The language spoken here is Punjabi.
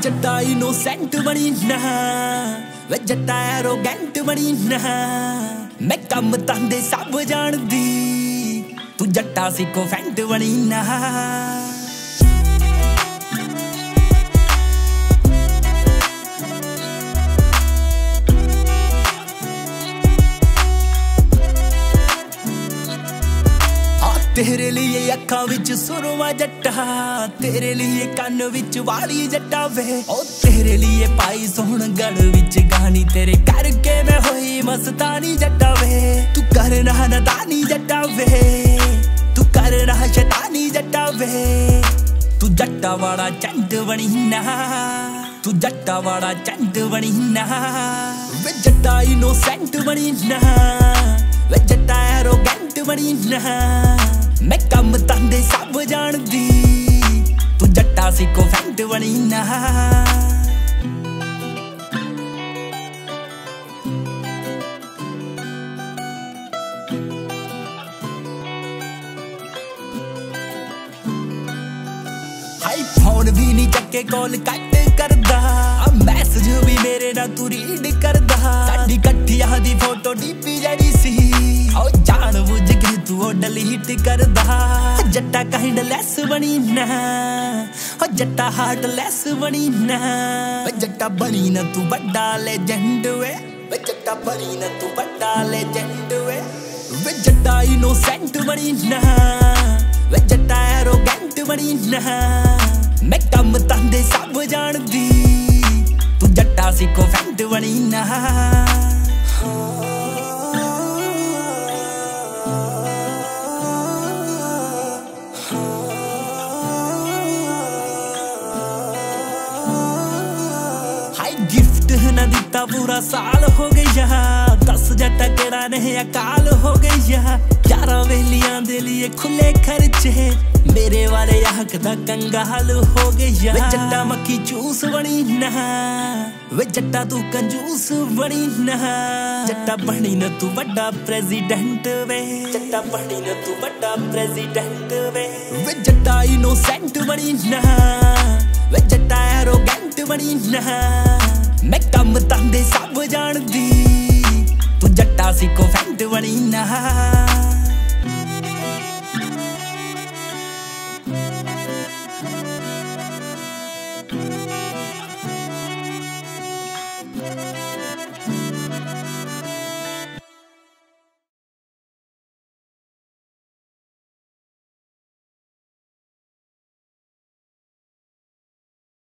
ਜੱਟਾ ਇਨੋਸੈਂਟ ਬਣੀ ਨਾ ਵੇ ਜੱਟਾ ਐਰੋਗੈਂਟ ਬਣੀ ਨਾ ਮੈਂ ਕੰਮ ਤੰਦੇ ਸਭ ਜਾਣਦੀ ਤੂੰ ਜੱਟਾ ਸਿੱਕੋ ਫੈਂਟ ਬਣੀ ਨਾ। ਤੇਰੇ ਲਈ ਅੱਖਾਂ ਵਿੱਚ ਸੁਰਮਾ ਜੱਟਾ, ਤੇਰੇ ਲਈ ਕੰਨ ਵਿੱਚ ਵਾਲੀ ਜੱਟਾ ਵੇ। ਉਹ ਤੇਰੇ ਲਈ ਪਾਈ ਸੋਹਣ ਗਲ ਵਿੱਚ ਗਾਣੀ, ਤੇਰੇ ਕਰਕੇ ਮੈਂ ਹੋਈ ਮਸਤਾਨੀ ਜੱਟਾ ਵੇ। ਤੂੰ ਕਰ ਨਾ ਨਦਾਨੀ ਜੱਟਾ ਵੇ। ਤੂੰ ਕਰ ਨਾ ਸ਼ੈਤਾਨੀ ਜੱਟਾ ਵੇ। ਤੂੰ ਜੱਟਾ ਵਾਲਾ ਚੰਦ ਬਣੀ ਨਾ। ਤੂੰ ਜੱਟਾ ਵਾਲਾ ਚੰਦ ਬਣੀ ਨਾ। ਵੇ ਜੱਟਾ ਇਨੋਸੈਂਟ ਬਣੀ ਨਾ। ਵੇ ਜੱਟਾ ਐਰੋਗੈਂਟ ਬਣੀ ਨਾ। ਮੈਂ ਕੰਮ ਤੰਦੇ ਸਭ ਜਾਣਦੀ। ਤੂੰ ਜੱਟਾ ਸਿੱਕੋ ਫੈਂਟ ਬਣੀ ਨਾ। ਹਾਈ ਫੋਨ ਵੀ ਨਹੀਂ ਚੱਕੇ, ਕਾਲ ਕੱਟ ਕਰਦਾ। ਮੈਸੇਜ ਵੀ ਮੇਰੇ ਨਾਲ ਤੂੰ ਰੀਡ ਕਰਦਾ। ਸਾਡੀ ਇਕੱਠੀਆਂ ਦੀ ਫੋਟੋ ਡੀਪੀ ਜੜੀ ਸੀ। ਤੂੰ ਉਹ ਡਿਲੀਟ ਕਰਦਾ। ਜੱਟਾ ਕਾਈਂਡ ਲੈਸ ਬਣੀ ਨਾ। ਓ ਜੱਟਾ ਹਾਰਟ ਲੈਸ ਬਣੀ ਨਾ। ਜੱਟਾ ਬਣੀ ਨਾ ਤੂੰ ਵੱਡਾ ਲੈਜੈਂਡ ਵੇ ਵੇ ਜੱਟਾ ਬਣੀ ਨਾ ਤੂੰ ਵੱਡਾ ਲੈਜੈਂਡ ਵੇ ਵੇ ਜੱਟਾ ਇਨੋਸੈਂਟ ਬਣੀ ਨਾ। ਵੇ ਜੱਟਾ ਐਰੋਗੈਂਟ ਬਣੀ ਨਾ। ਮੈਂ ਕੰਮ ਤੰਦੇ ਸਭ ਜਾਣਦੀ। ਤੂੰ ਜੱਟਾ ਸਿੱਕੋ ਫੈਂਟ ਬਣੀ ਨਾ। ਨਾ ਦਿੱਤਾ ਪੂਰਾ ਸਾਲ ਹੋ ਗਿਆ ਦਸ ਜੱਟਾ ਕਿਹੜਾ ਨਹੀਂ ਅਕਾਲ ਹੋ ਗਿਆ ਯਾਰਾਂ ਵੇਲੀਆਂ ਦੇ ਲਈ ਖੁੱਲੇ ਖਰਚੇ। ਮੇਰੇ ਵਾਲੇ ਹੱਕ ਦਾ ਕੰਗਾਲ ਹੋ ਗਿਆ ਵੇ ਜੱਟਾ ਮੱਖੀ ਚੂਸ ਬਣੀ ਨਾ। ਵੇ ਜੱਟਾ ਤੂੰ ਕੰਜੂਸ ਬਣੀ ਨਾ। ਜੱਟਾ ਬਣੀ ਨਾ ਤੂੰ ਵੱਡਾ ਪ੍ਰੈਜ਼ੀਡੈਂਟ ਵੇ। ਜੱਟਾ ਬਣੀ ਨਾ ਤੂੰ ਵੱਡਾ ਪ੍ਰੈਜ਼ੀਡੈਂਟ ਵੇ। ਵੇ ਜੱਟਾ ਇਨੋਸੈਂਟ ਬਣੀ ਨਾ। ਵੇ ਜੱਟਾ ਐਰੋਗੈਂਟ ਬਣੀ ਨਾ। ਕੰਮ ਧੰਦੇ ਸਭ ਜਾਣਦੀ। ਤੂੰ ਜੱਟਾ ਸੀ ਕੋ ਫੈਂਟ ਬਣੀ ਨਾ।